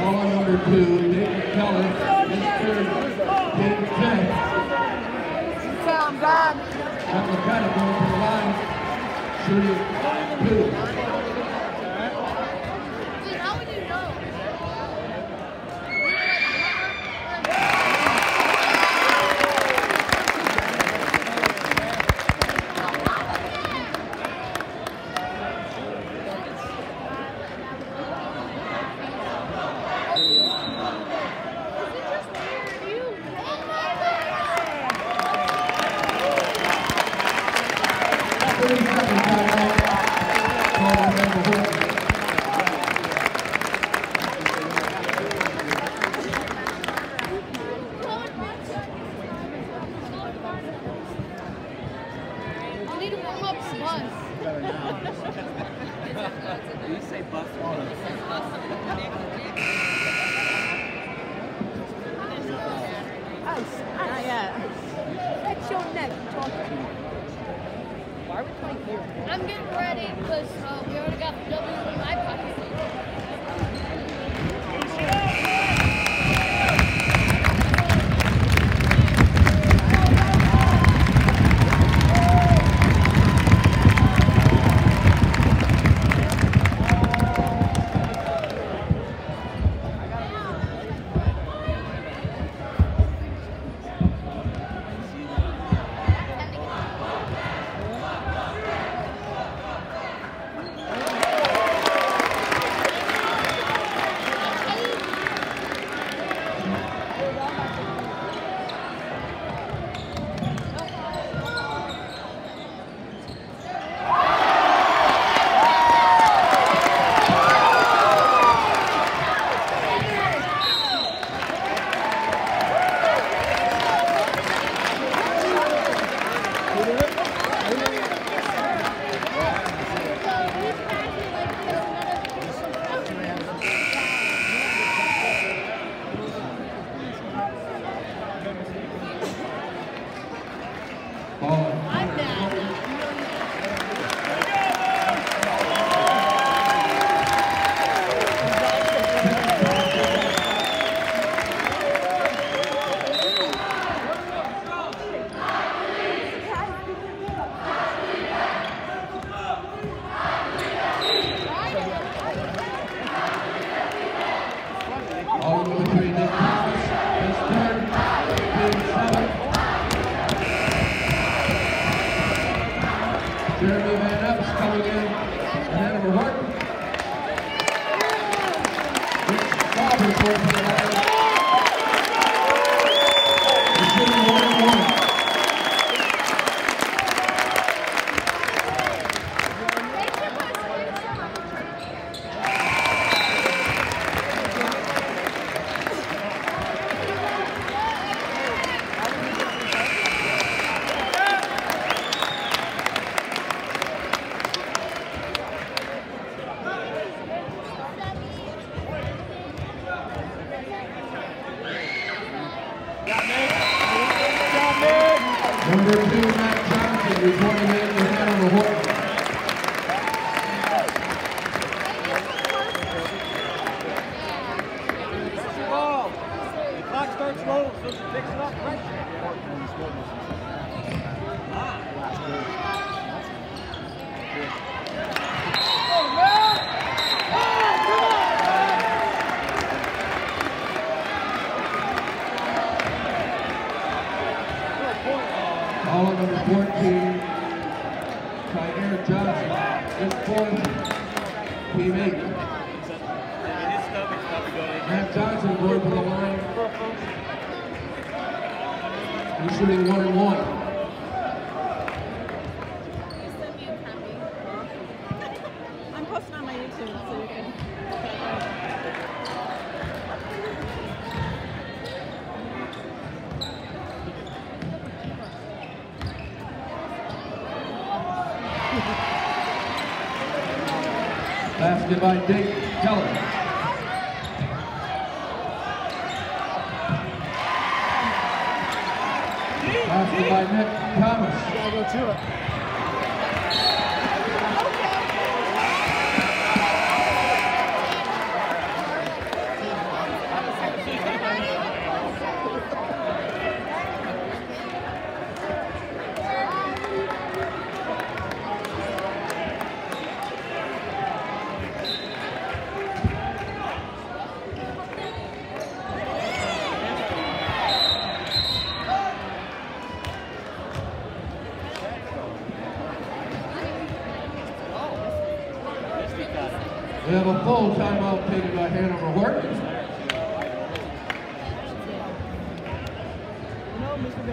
Ball number two, Nick Kelly, Mr. King Tech. Sound done. Chuck McKenna going to the line, shooting two. Would you Why are we playing here? I'm getting ready because uh, we already got the W in my pocket. Number two, Matt Johnson, Ball number 14, Tyler Johnson, just point, team eight. Matt Johnson going to the line. He's shooting one and one. Basket by Dick Keller. Basket by Nick Thomas. Gotta go to it. We have a full timeout taken by Hanover Hortons. No, Mr.